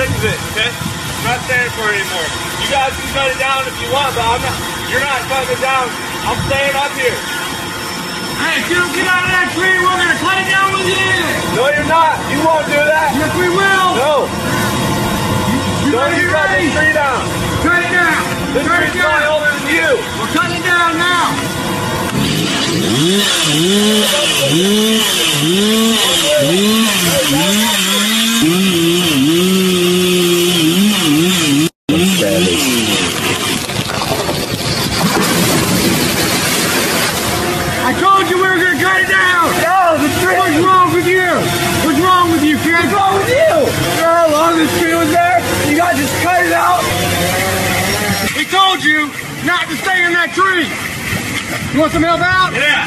of it, okay? I'm not standing for it anymore. You guys can cut it down if you want, but I'm not, you're not cutting it down. I'm staying up here. Hey, if you don't get out of that tree, we're gonna cut it down with you. No, you're not. You won't do that. Yes, we will. No. You Don't you cut ready. this tree down. Cut it down. This Cut tree's probably older than you. We're cutting it down now. I told you we were gonna cut it down. No, the tree. What's wrong with you? What's wrong with you, kid? What's wrong with you? You know how long this tree was there? You guys just cut it out? We told you not to stay in that tree. You want some help out? Yeah.